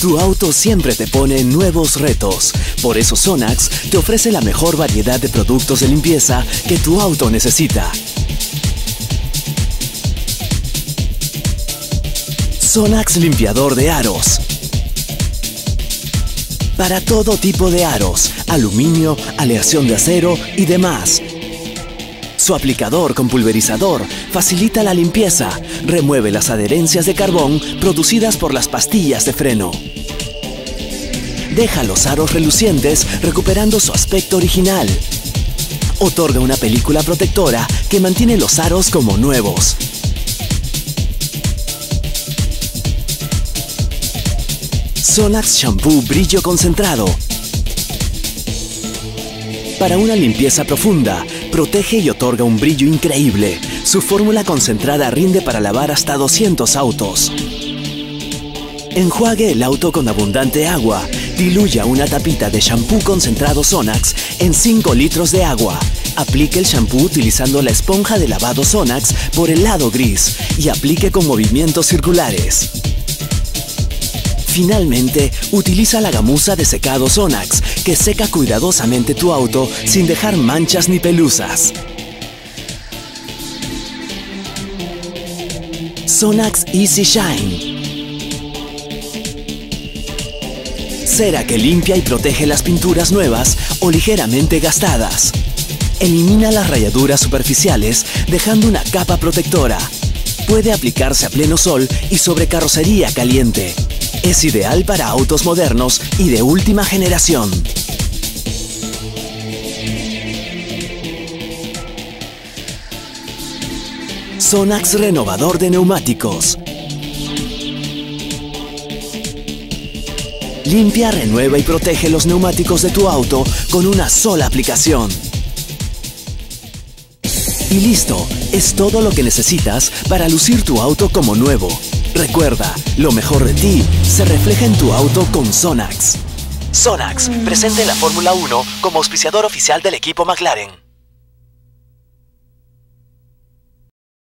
Tu auto siempre te pone nuevos retos. Por eso Sonax te ofrece la mejor variedad de productos de limpieza que tu auto necesita. Sonax limpiador de aros. Para todo tipo de aros, aluminio, aleación de acero y demás. Su aplicador con pulverizador facilita la limpieza, remueve las adherencias de carbón producidas por las pastillas de freno. Deja los aros relucientes recuperando su aspecto original. Otorga una película protectora que mantiene los aros como nuevos. Sonax Shampoo Brillo Concentrado. Para una limpieza profunda, protege y otorga un brillo increíble. Su fórmula concentrada rinde para lavar hasta 200 autos. Enjuague el auto con abundante agua. Diluya una tapita de shampoo concentrado Sonax en 5 litros de agua. Aplique el shampoo utilizando la esponja de lavado Sonax por el lado gris y aplique con movimientos circulares. Finalmente, utiliza la gamuza de secado Sonax, que seca cuidadosamente tu auto sin dejar manchas ni pelusas. Sonax Easy Shine. Cera que limpia y protege las pinturas nuevas o ligeramente gastadas. Elimina las rayaduras superficiales dejando una capa protectora. Puede aplicarse a pleno sol y sobre carrocería caliente. Es ideal para autos modernos y de última generación. Sonax renovador de neumáticos. Limpia, renueva y protege los neumáticos de tu auto con una sola aplicación. Y listo, es todo lo que necesitas para lucir tu auto como nuevo. Recuerda, lo mejor de ti se refleja en tu auto con Sonax. Sonax, presente en la Fórmula 1 como auspiciador oficial del equipo McLaren.